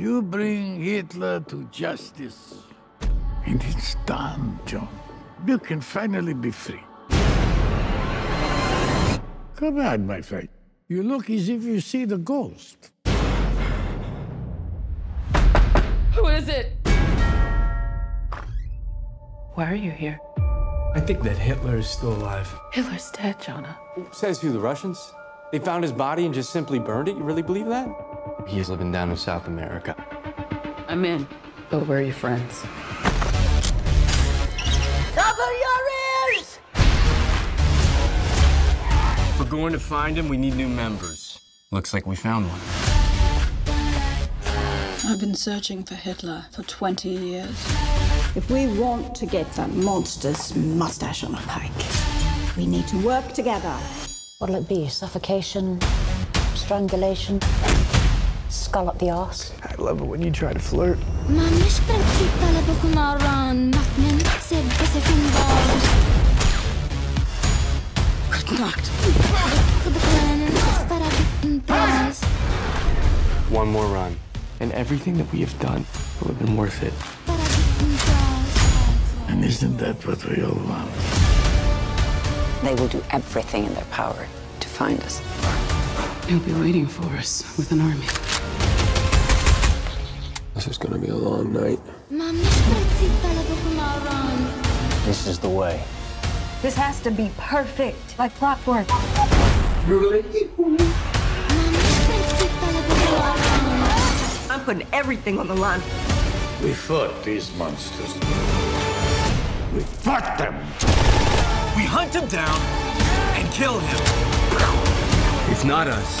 You bring Hitler to justice. And it's done, John. You can finally be free. Come on, my friend. You look as if you see the ghost. Who is it? Why are you here? I think that Hitler is still alive. Hitler's dead, Jonah. Says who, the Russians? They found his body and just simply burned it? You really believe that? He's living down in South America. I'm in. But where are your friends? Cover your ears! If we're going to find him, we need new members. Looks like we found one. I've been searching for Hitler for 20 years. If we want to get that monster's mustache on a pike, we need to work together. What'll it be? Suffocation? Strangulation? Skull up the arse? I love it when you try to flirt. Good luck. One more run. And everything that we have done will have been worth it. And isn't that what we all want? They will do everything in their power to find us. He'll be waiting for us with an army. This is gonna be a long night. This is the way. This has to be perfect, like clockwork. I'm putting everything on the line. We fought these monsters. We fought them. We hunt him down and kill him. If not us,